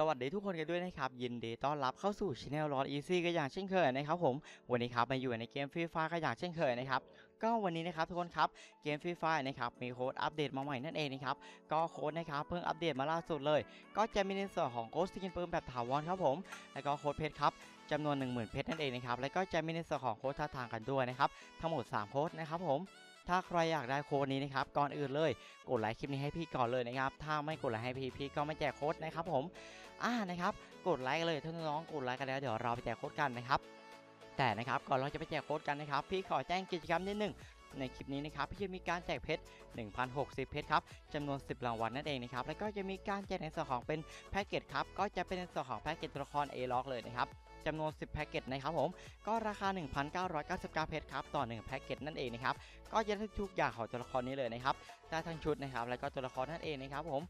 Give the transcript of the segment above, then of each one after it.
สวัสดีทุกคนกันด้วยนะครับ ยินดีต้อนรับเข้าสู่ช anel ลอ d อีซี่ก็อย่างเช่นเคยนะครับผมวันนี้ครับมาอยู่ในเกม Free Fire ก็อย่างเช่นเคยนะครับก็วันนี้นะครับทุกคนครับเกม Free Fire นะครับมีโค้ดอัปเดตมาใหม่นั่นเองนะครับก็โค้ดนะครับเพิ่งอัปเดตมาล่าสุดเลย ก็จะมีในส่วนของโค้ดสกินปืนแบบถาวรครับผมแล้วก็โค้ดเพชรครับจำนวน 10,000 เพชรนั่นเองนะครับแล้วก็จะมีในส่วนของโค้ดท่าทางกันด้วยนะครับทั้งหมด 3 โค้ดนะครับผม ถ้าใครอยากได้โค้ดนี้นะครับก่อนอื่นเลย กดไลค์คลิปนี้ให้พี่ก่อนเลยนะครับ ถ้าไม่กดไลค์ให้พี่พี่ก็ไม่แจกโค้ดนะครับผมอ่านะครับกดไลค์เลยถ้าน้องกดไลค์กันแล้วเดี๋ยวเราไปแจกโค้ดกันนะครับแต่นะครับก่อนเราจะไปแจกโค้ดกันนะครับ พี่ขอแจ้งกิจกรรมนิดหนึ่งในคลิปนี้นะครับพี่จะมีการแจกเพชร 1,060 เพชรครับจำนวน 10 รางวัลนั่นเองนะครับ แล้วก็จะมีการแจกในส่วนของเป็นแพ็กเกจครับ ก็จะเป็นในส่วนของแพ็กเกจตัวละคร A ล็อกเลยนะครับ จำนวน 10 แพ็กเกจนะครับผม ก็ราคา 1,999 เพชรครับ ต่อ 1 แพ็กเกจนั่นเองนะครับ ก็จะได้ทุกอย่างของตัวละครนี้เลยนะครับ ได้ทั้งชุดนะครับ แล้วก็ตัวละครนั่นเองนะครับผม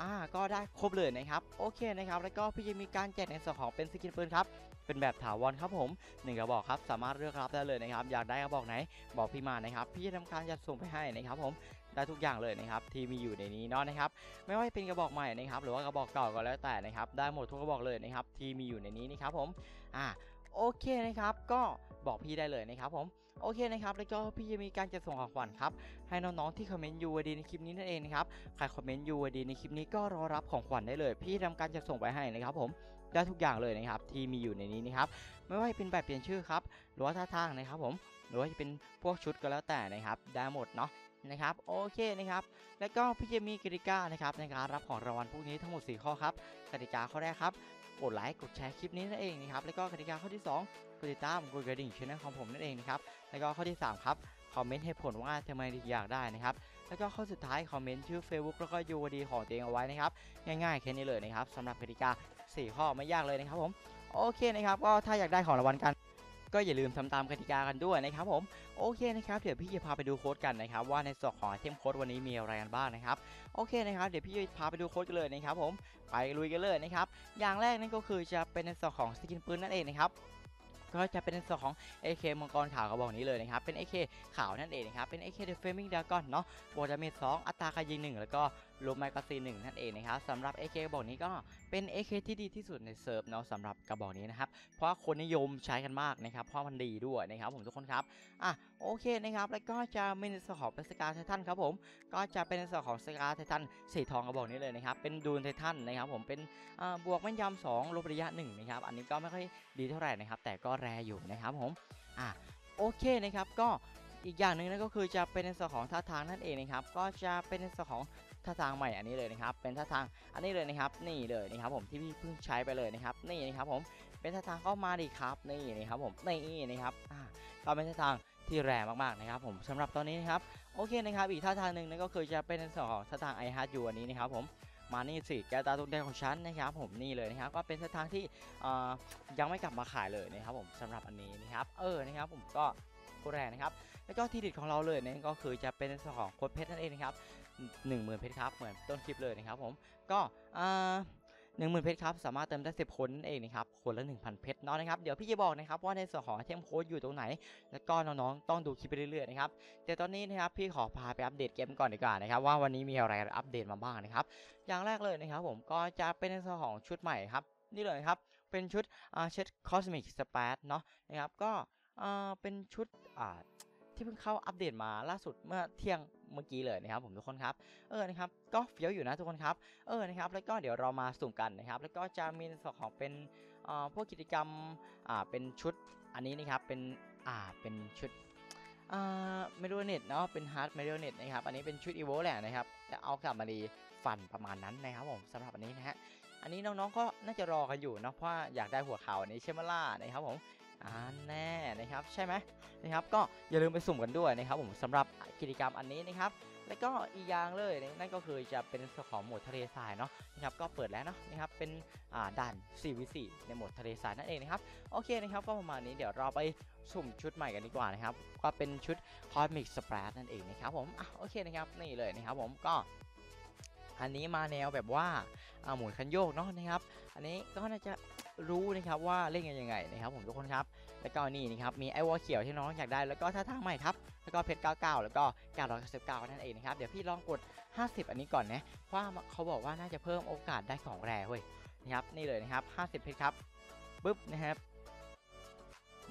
อ่า ก็ได้ครบเลยนะครับ โอเคนะครับ แล้วก็พี่จะมีการแจกในส่วนของเป็นสกินปืนครับ เป็นแบบถาวรครับผมหนึ่งกระบอกครับ สามารถเลือกรับได้เลยนะครับ อยากได้กระบอกไหน บอกพี่มานะครับ พี่จะทำการจัดส่งไปให้นะครับผม ได้ทุกอย่างเลยนะครับที่มีอยู่ในนี้เนาะนะครับ ไม่ว่าจะเป็นกระบอกใหม่นะครับหรือว่ากระบอกเก่าก็แล้วแต่นะครับได้หมดทุกกระบอกเลยนะครับที่มีอยู่ในนี้นะครับผมอ่าโอเคนะครับก็บอกพี่ได้เลยนะครับผมโอเคนะครับแล้วก็พี่จะมีการจัดส่งของขวัญครับให้น้องๆที่คอมเมนต์ UID ในคลิปนี้นั่นเองนะครับใครคอมเมนต์ UID ในคลิปนี้ก็รอรับของขวัญได้เลย พี่ทำการจัดส่งไปให้นะครับผมได้ทุกอย่างเลยนะครับที่มีอยู่ในนี้นะครับไม่ว่าจะเป็นแบบเปลี่ยนชื่อครับหรือว่าท่าทางนะครับผมหรือว่าจะเป็นพวกชุดก็แล้วแต่นะครับได้หมดเนาะ นะครับโอเคนะครับแล้วก็พี่จะมีกติกานะครับในการรับของรางวัลพวกนี้ทั้งหมด 4 ข้อครับกติกาข้อแรกครับกดไลค์กดแชร์คลิปนี้นั่นเองนะครับแล้วก็กติกาข้อที่ 2กดติดตามกดกระดิ่งช่องของผมนั่นเองนะครับแล้วก็ข้อที่ 3 ครับคอมเมนต์เหตุผลว่าทำไมถึงอยากได้นะครับแล้วก็ข้อสุดท้ายคอมเมนต์ชื่อ Facebook แล้วก็ UID ของตัวเองเอาไว้นะครับง่ายๆแค่นี้เลยนะครับสำหรับกติกา 4 ข้อไม่ยากเลยนะครับผมโอเคนะครับก็ถ้าอยากได้ของรางวัลกัน ก็อย่าลืมทำตามกติกากันด้วยนะครับผมโอเคนะครับเดี๋ยวพี่จะพาไปดูโค้ดกันนะครับว่าในส่วนของไอเทมโค้ดวันนี้มีอะไรกันบ้างนะครับโอเคนะครับเดี๋ยวพี่จะพาไปดูโค้ดกันเลยนะครับผมไปลุยกันเลยนะครับอย่างแรกนั่นก็คือจะเป็นในส่วนของสกินปืนนั่นเองนะครับก็จะเป็นในส่วนของ AK มังกรขาวกระบอกนี้เลยนะครับ เป็น AK ขาวนั่นเองนะครับ เป็น AK The Flaming Dragon เนาะก็จะมี 2 อัตราการยิง 1 แล้วก็ลดแมกกาซีน1นั่นเองนะครับสำหรับ AK กระบอกนี้ก็เป็น AK ที่ดีที่สุดในเซิร์ฟเนาะสำหรับกระบอกนี้นะครับ เพราะคนนิยมใช้กันมากนะครับเพราะมันดีด้วยนะครับผมทุกคนครับอะโอเคนะครับแล้วก็จะมีในส่วนของเป็นสกาไททันครับผมก็จะเป็นในส่วนของสกาไททันสีทองกระบอกนี้เลยนะครับเป็นดูนไททันนะครับผมเป็นบวกแม่นยำ2ลบระยะ1นะครับอันนี้ก็ไม่ค่อยดีเท่าไหร่นะครับแต่ก็แรอยู่นะครับผมอะโอเคนะครับก็ อีกอย่างหนึ่งนั่นก็คือจะเป็นในส่วนของท่าทางนั่นเองนะครับ ก็จะเป็นในส่วนของท่าทางใหม่อันนี้เลยนะครับ เป็นท่าทางอันนี้เลยนะครับ นี่เลยนะครับผมที่พี่เพิ่งใช้ไปเลยนะครับ นี่นะครับผม เป็นท่าทางเข้ามาดีครับ นี่นะครับผม นี่นะครับอ่าก็เป็นท่าทางที่แรงมากๆนะครับผมสำหรับตอนนี้นะครับ โอเคนะครับ อีกท่าทางหนึ่งนั่นก็คือจะเป็นในส่วนของท่าทาง I heart you อันนี้นะครับผมมานี่สิแกตาตุกแดงของฉันนะครับผมนี่เลยนะครับก็เป็นท่าทางที่เอ่อยังไม่กลับมาขายเลยนะครับผมสำหรับอันนี้นะครับเออนะครับผมก็ โคตรแรงนะครับ แล้วก็ที่เด็ดของเราเลยนั่นก็คือจะเป็นส่วนของโค้ดเพชรนั่นเองนะครับหนึ่งหมื่นเพชรครับเหมือนต้นคลิปเลยนะครับผมก็อ่าหนึ่งหมื่นเพชรครับสามารถเติมได้สิบคนนั่นเองนะครับคนละหนึ่งพันเพชรเนาะนะครับเดี๋ยวพี่จะบอกนะครับว่าในส่วนของ item code อยู่ตรงไหน แล้วก็น้องๆต้องดูคลิปไปเรื่อยๆนะครับแต่ตอนนี้นะครับพี่ขอพาไปอัปเดตเกมก่อนดีกว่านะครับว่าวันนี้มีอะไรอัปเดตมาบ้างนะครับอย่างแรกเลยนะครับผมก็จะเป็นในส่วนของชุดใหม่ครับนี่เลยครับเป็นชุดเซ็ต Cosmic Space เนาะนะครับก็ อ่าเป็นชุดอ่าที่เพิ่งเข้าอัปเดตมาล่าสุดเมื่อเที่ยงเมื่อกี้เลยนะครับผมทุกคนครับเออนะครับก็เฟี้ยวอยู่นะทุกคนครับเออนะครับแล้วก็เดี๋ยวเรามาสุ่มกันนะครับ แล้วก็จะมีส่วนของเป็นเอ่อพวกกิจกรรมอ่าเป็นชุดอันนี้นะครับเป็นอ่าเป็นชุดอ่าเมโลเน็ตเนาะเป็นฮาร์ดเมโลเน็ตนะครับอันนี้เป็นชุดอีโวแหละนะครับจะเอากลับมาดีฟันประมาณนั้นนะครับผมสำหรับอันนี้นะฮะอันนี้น้องๆก็น่าจะรอกันอยู่เนาะเพราะอยากได้หัวข่าวอันนี้ใช่ไหมล่ะนะครับผม อ่าแน่นะครับใช่ไหมนะครับก็อย่าลืมไปสุ่มกันด้วยนะครับผมสำหรับกิจกรรมอันนี้นะครับแล้วก็อีกอย่างเลยนั่นก็คือจะเป็นของโหมดทะเลทรายเนาะนะครับก็เปิดแล้วเนาะนะครับเป็นอ่าด่าน 4v4 ในโหมดทะเลทรายนั่นเองนะครับโอเคนะครับก็ประมาณนี้เดี๋ยวเราไปสุ่มชุดใหม่กันดีกว่านะครับก็เป็นชุด Cosmic Splash นั่นเองนะครับผมอะโอเคนะครับนี่เลยนะครับผมก็อันนี้มาแนวแบบว่าอ่าหมุนคันโยกเนาะนะครับ อันนี้ก็น่าจะ รู้นะครับว่าเล่นกันยังไงนะครับผมทุกคนครับแล้วก็นี่นะครับมีไอวอลเขียวที่น้องอยากได้แล้วก็ท่าทางใหม่ครับแล้วก็เพชร99 แล้วก็999นั่นเองนะครับเดี๋ยวพี่ลองกด 50 อันนี้ก่อนนะเพราะเขาบอกว่าน่าจะเพิ่มโอกาสได้ของแร่เว้ยนะครับนี่เลยนะครับ 50 เพชรครับปึ๊บนะครับ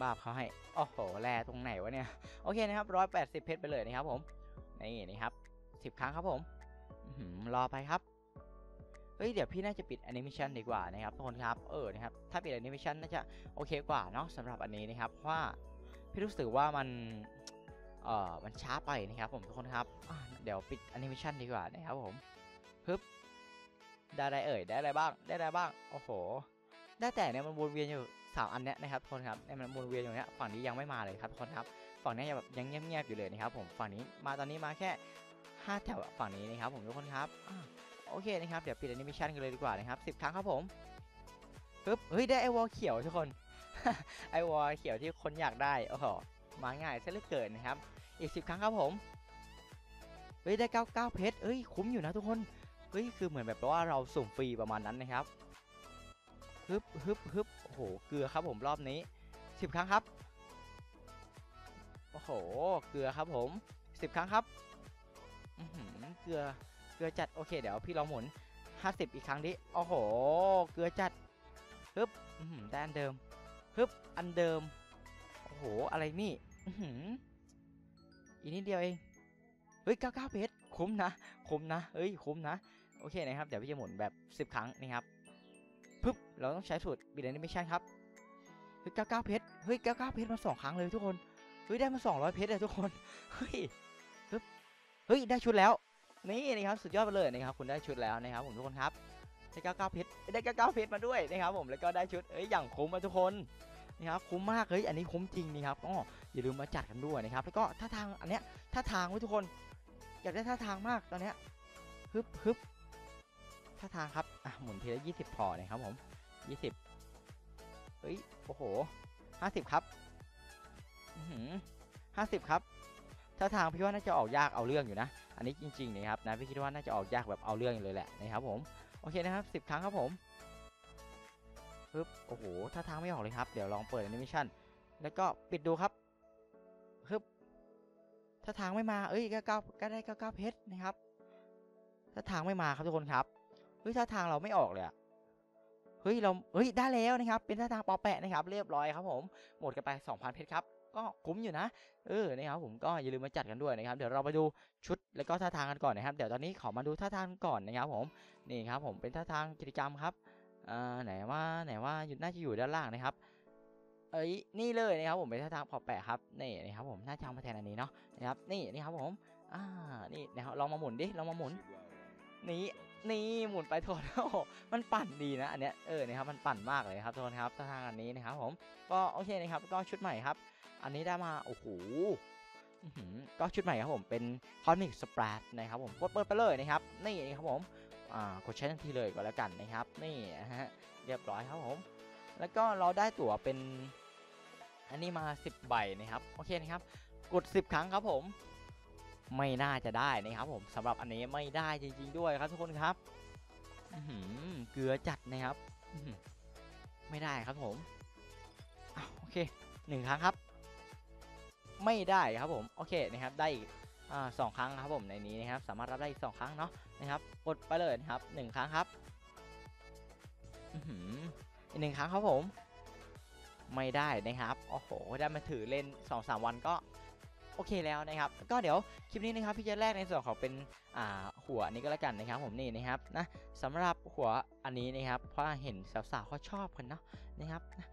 บาบเขาให้โอ้โหแลตรงไหนวะเนี่ยโอเคนะครับ 180 เพชรไปเลยนะครับผมนี่นะครับ 10 ครั้งครับผมรอไปครับ เฮ้ยเดี๋ยวพี่น่าจะปิดแอนิเมชันดีกว่านะครับทุกคนครับเออนะครับถ้าปิดแอนิเมชันน่าจะโอเคกว่าเนาะสำหรับอันนี้นะครับเพราะว่าพี่รู้สึกว่ามันเอ่อมันช้าไปนะครับผมทุกคนครับเดี๋ยวปิดแอนิเมชันดีกว่านะครับผมปึ๊บได้อะไรเอ่ยได้อะไรบ้างได้อะไรบ้างโอ้โห ได้แต่เนี่ยมันวนเวียนอยู่สามอันเนี้ยนะครับทุกคนครับเนี่ยมันวนเวียนอยู่เนี้ยฝั่งนี้ยังไม่มาเลยครับทุกคนครับฝั่งนี้ยังแบบยังเงียบๆอยู่เลยนะครับผมฝั่งนี้มาตอนนี้มาแค่ห้าแถวฝั่งนี้นะครับผมทุกคนครับ โอเคนะครับ เดี๋ยวปิดแอนิเมชันกันเลยดีกว่านะครับสิบครั้งครับผมปึ๊บเฮ้ยได้ไอวอลเขียวทุกคนไอวอลเขียวที่คนอยากได้โอ้โหมาง่ายซะเหลือเกินนะครับ อีกสิบครั้งครับผมเฮ้ยได้เก้าเก้าเพชรเอ้ยคุ้มอยู่นะทุกคนเฮ้ยคือเหมือนแบบว่าเราสุ่มฟรีประมาณนั้นนะครับฮึบฮึบฮึบโอ้โหเกลือครับผมรอบนี้สิบครั้งครับโอ้โหเกลือครับผมสิบครั้งครับอืเกลือ ลือจัดโอเคเดี๋ยวพี่ลองหมุนห้าสิบอีกครั้งดิโอ้โห เกลือจัดฮึบได้อันเดิมฮึบอันเดิมโอ้โหอะไรนี่อีกนิดเดียวเองเฮ้ยเก้าเพชรคุ้มนะคุ้มนะเฮ้ยคุ้มนะโอเคนะครับเดี๋ยวพี่จะหมุนแบบ 10 ครั้งนะครับปึ๊บเราต้องใช้สูตรบิดแอนิเมชันครับเฮ้ย 99 เพชรเฮ้ย 99 เพชรมา2ครั้งเลยทุกคนเฮ้ยได้มา 200 เพชรเลยทุกคนเฮ้ยปึ๊บเฮ้ยได้ชุดแล้ว นี่นะครับสุดยอดไปเลยนะครับคุณได้ชุดแล้วนะครับผมทุกคนครับได้99เพชรได้99เพชรมาด้วยนะครับผมแล้วก็ได้ชุดเอ้ยอย่างคุ้มมาทุกคนนะครับคุ้มมากเฮ้ยอันนี้คุ้มจริงนี่ครับก็อย่าลืมมาจัดกันด้วยนะครับแล้วก็ท่าทางอันเนี้ยท่าทางไว้ทุกคนอยากได้ท่าทางมากตอนเนี้ยฮึบฮึบท่าทางครับอะหมุนทีละยี่สิบพอนะครับผมยี่สิบเฮ้ยโอ้โหห้าสิบครับห้าสิบครับ ท่าทางพี่ว่าน่าจะออกยากเอาเรื่องอยู่นะ อันนี้จริงๆนะครับนะพี่คิดว่าน่าจะออกยากแบบเอาเรื่องเลยแหละนะครับผมโอเคนะครับสิบครั้งครับผมปึ๊บโอ้โหท่าทางไม่ออกเลยครับเดี๋ยวลองเปิดแอนิเมชันแล้วก็ปิดดูครับฮึบท่าทางไม่มาเอ้ยก็เก้าก็ได้เก้าเก้าเพชรนะครับท่าทางไม่มาครับทุกคนครับเฮ้ยท่าทางเราไม่ออกเลยอะเฮ้ยเราเฮ้ยได้แล้วนะครับ เป็นท่าทางปอแปะนะครับ เรียบร้อยครับผมหมดกันไป 2,000 เพชรครับ ก็คุ้มอยู่นะเออนะครับผมก็อย่าลืมมาจัดกันด้วยนะครับเดี๋ยวเราไปดูชุดแล้วก็ท่าทางกันก่อนนะครับเดี๋ยวตอนนี้ขอมาดูท่าทางก่อนนะครับผมนี่ครับผมเป็นท่าทางกิจกรรมครับอ่าไหนว่าไหนว่าอยู่น่าจะอยู่ด้านล่างนะครับเอ้ยนี่เลยนะครับผมเป็นท่าทางปอแปะครับนี่นะครับผมน่าจะเอามาแทนอันนี้เนาะนะครับนี่นี่ครับผมอ่านี่นะครับลองมาหมุนดิลองมาหมุนนี่นี่หมุนไปทุกคนโอ้โหมันปั่นดีนะอันเนี้ยเออนะครับมันปั่นมากเลยครับทุกคนครับท่าทางอันนี้นะครับผมก็โอเคนะครับก็ชุดใหม่ครับ อันนี้ได้มา โอ้โหอื้อหือก็ชุดใหม่ครับผมเป็น Cosmic Space นะครับผมกดเปิดไปเลยนะครับ นี่ครับผมอ่ากดใช้ทันทีเลยก็แล้วกันนะครับ นี่นะฮะเรียบร้อยครับผม แล้วก็เราได้ตั๋วเป็นอันนี้มา 10 ใบนะครับ โอเคนะครับ กด 10 ครั้งครับผม ไม่น่าจะได้นะครับผมสำหรับอันนี้ไม่ได้จริง ๆ ด้วยครับทุกคนครับอื้อหือเกลือจัดนะครับอื้อหือไม่ได้ครับผมอ้าวโอเคหนึ่งครั้งครับ ไม่ได้ครับผมโอเคนะครับได้อีกสองครั้งครับผมในนี้นะครับสามารถรับได้อีกสองครั้งเนาะนะครับกดไปเลยนะครับหนึ่งครั้งครับอือหืออีกหนึ่งครั้งครับผมไม่ได้นะครับโอ้โหได้มาถือเล่นสองสามวันก็โอเคแล้วนะครับ ก็เดี๋ยวคลิปนี้นะครับพี่จะแรกในส่วนของเป็นอ่าหัวนี้ก็แล้วกันนะครับ ผมนี่นะครับนะสำหรับหัวอันนี้นะครับเพราะเห็นสาวๆเขาชอบกันเนาะนะครับนะ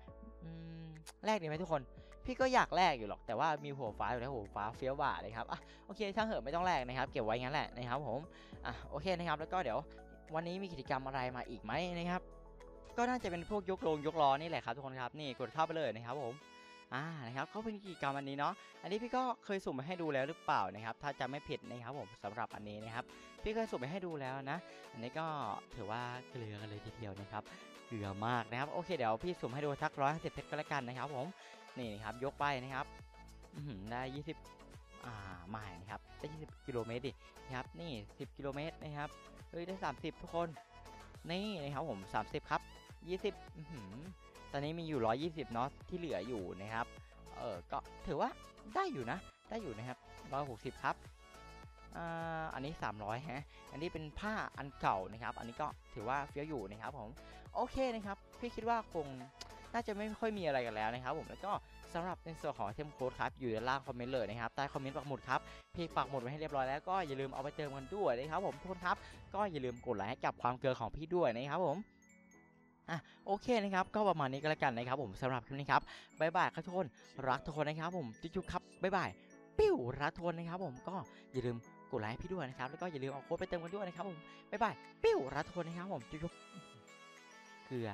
แรกดีไหมทุกคน พี่ก็อยากแลกอยู่หรอกแต่ว่ามีหัวฟ้าอยู่แล้วหัวฟ้าเฟี้ยวบ่าเลยครับอะโอเคช่างเหอะไม่ต้องแลกนะครับ เก็บไว้งั้นแหละนะครับผมอะโอเคนะครับ แล้วก็เดี๋ยววันนี้มีกิจกรรมอะไรมาอีกไหมนะครับก็น่าจะเป็นพวกยกโลงยกล้อนี่แหละครับทุกคนครับนี่กดเข้าไปเลยนะครับผมอ่านะครับเขาเป็นกิจกรรมอันนี้เนาะอันนี้พี่ก็เคยสุ่มไปให้ดูแล้วหรือเปล่านะครับ ถ้าจะไม่ผิดนะครับผมสำหรับอันนี้นะครับ พี่เคยสุ่มไปให้ดูแล้วนะ อันนี้ก็ถือว่าเกลือกันเลยทีเดียวนะครับ เกลือมากนะครับ โอเคเดี๋ยวพี่สุ่มให้ดูทักร้อยห้าสิบเพชรก็แล้วกันนะครับ ผมนี่นะครับยกไปนะครับได้ยี่สิบอ่าไมล์นะครับได้ยี่สิบกิโลเมตรดินะครับนี่สิบกิโลเมตรนะครับเฮ้ยได้สามสิบทุกคนนี่นะครับผมสามสิบครับยี่สิบอื้อหือตอนนี้มีอยู่ร้อยยี่สิบเนาะที่เหลืออยู่นะครับเออก็ถือว่าได้อยู่นะ ได้อยู่นะครับร้อยหกสิบครับอ่าอันนี้ 300ฮะ อันนี้เป็นผ้าอันเก่านะครับ อันนี้ก็ถือว่าเฟี้ยวอยู่นะครับผม โอเคนะครับ พี่คิดว่าคงน่าจะไม่ค่อยมีอะไรกันแล้วนะครับ ผมแล้วก็สำหรับในส่วนของ item code ครับอยู่ด้านล่างคอมเมนต์เลยนะครับใต้คอมเมนต์ปักหมุดครับพี่ปักหมุดไว้ให้เรียบร้อยแล้วก็อย่าลืมเอาไปเติมกันด้วยนะครับผมทุกคนครับ ก็อย่าลืมกดไลค์ให้กับความเกลือของพี่ด้วยนะครับผมอะโอเคนะครับ ก็ประมาณนี้ก็แล้วกันนะครับ ผมสำหรับคลิปนี้ครับบ๊ายบายครับทุกคนรักทุกคนนะครับ ผมจุ๊บครับบ๊ายบายปิ้วรักทุกคนนะครับ ผมก็อย่าลืมกดไลค์พี่ด้วยนะครับแล้วก็อย่าลืมเอาโค้ดไปเติมกันด้วยนะครับผมบ๊ายบายปิ้วรักทุกคนนะครับผมจุ๊บ เกลือ